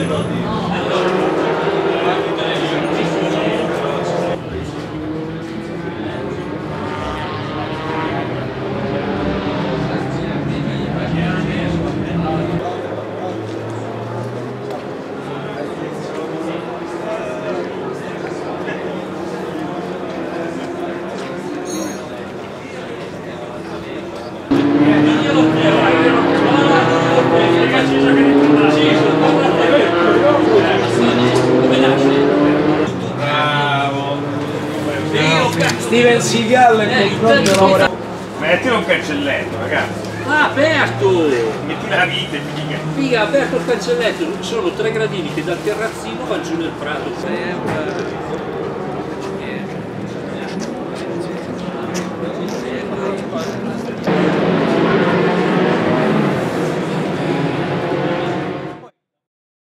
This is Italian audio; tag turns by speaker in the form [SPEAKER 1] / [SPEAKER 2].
[SPEAKER 1] visibility. Steven Seagal
[SPEAKER 2] Eh,
[SPEAKER 1] è proprio lavora.
[SPEAKER 3] Mettilo un cancelletto, ragazzi.
[SPEAKER 2] Ah, aperto!
[SPEAKER 3] Metti la vite, figa.
[SPEAKER 2] Figa, aperto il cancelletto, sono tre gradini che dal terrazzino va giù nel prato.